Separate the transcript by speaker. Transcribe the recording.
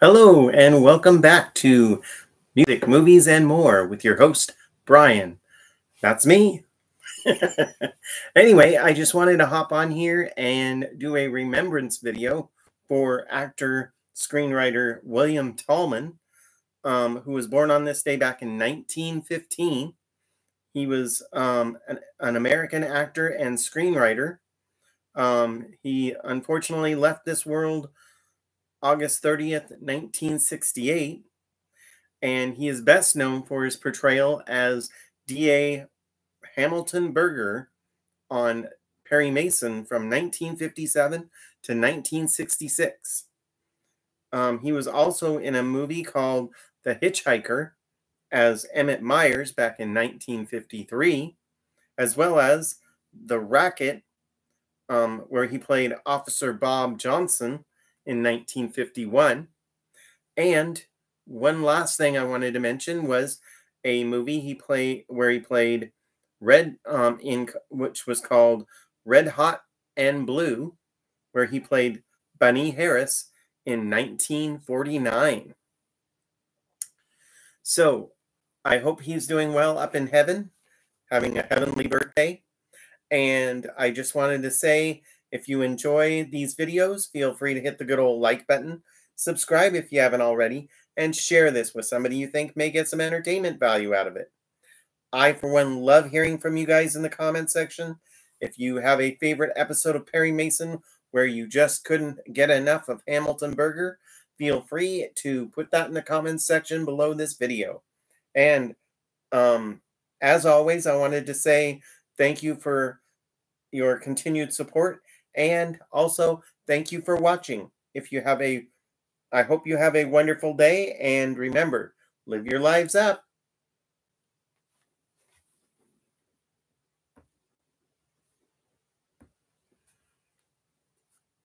Speaker 1: Hello, and welcome back to Music, Movies, and More with your host, Brian. That's me. anyway, I just wanted to hop on here and do a remembrance video for actor, screenwriter William Talman, um, who was born on this day back in 1915. He was um, an, an, American actor and screenwriter. Um, he unfortunately left this world August 30th, 1968. And he is best known for his portrayal as D.A. Hamilton Burger on Perry Mason from 1957 to 1966. Um, he was also in a movie called The Hitchhiker as Emmett Myers back in 1953, as well as The Racket, um, where he played Officer Bob Johnson in 1951. And one last thing I wanted to mention was a movie he played where he played Red um, in which was called Red Hot and Blue, where he played Bunny Harris in 1949. So I hope he's doing well up in heaven, having a heavenly birthday. And I just wanted to say if you enjoy these videos, feel free to hit the good old like button, subscribe if you haven't already, and share this with somebody you think may get some entertainment value out of it. I, for one, love hearing from you guys in the comment section. If you have a favorite episode of Perry Mason where you just couldn't get enough of Hamilton Burger, feel free to put that in the comments section below this video. And um, as always, I wanted to say thank you for your continued support and also, thank you for watching. If you have a, I hope you have a wonderful day. And remember, live your lives up.